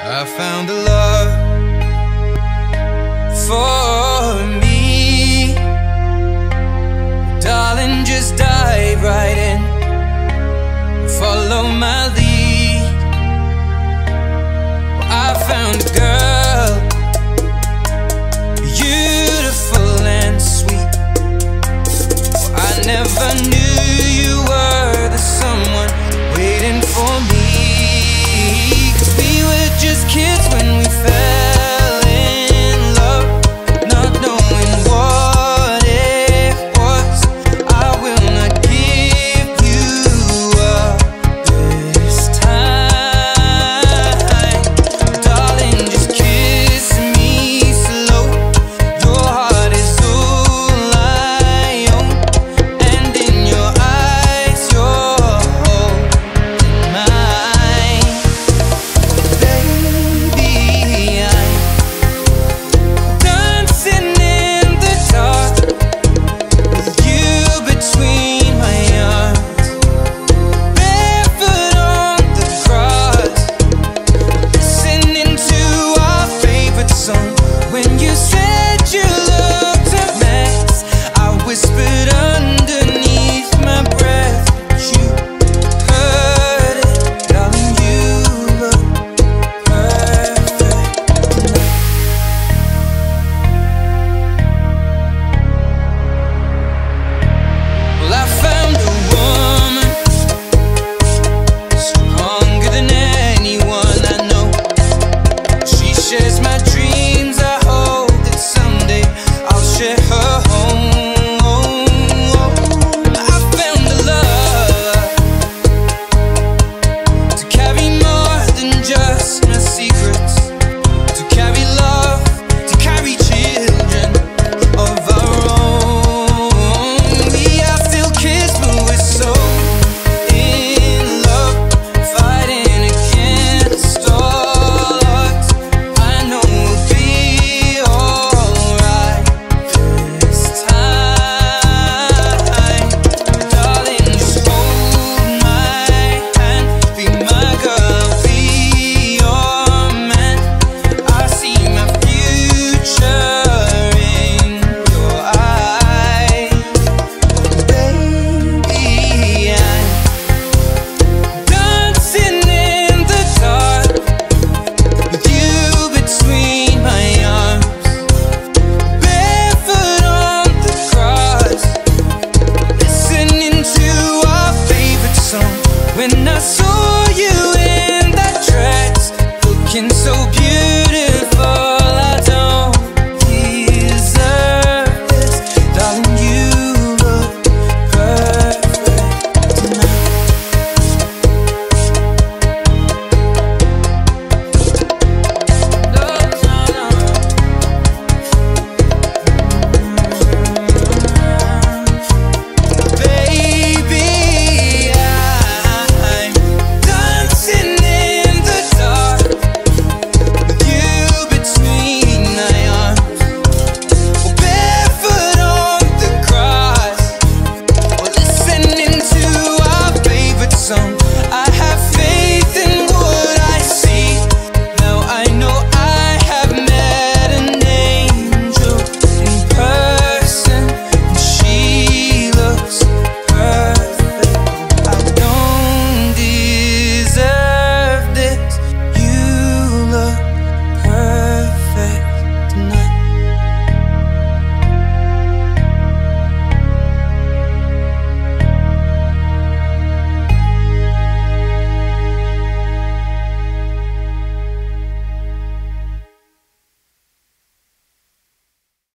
I found a love for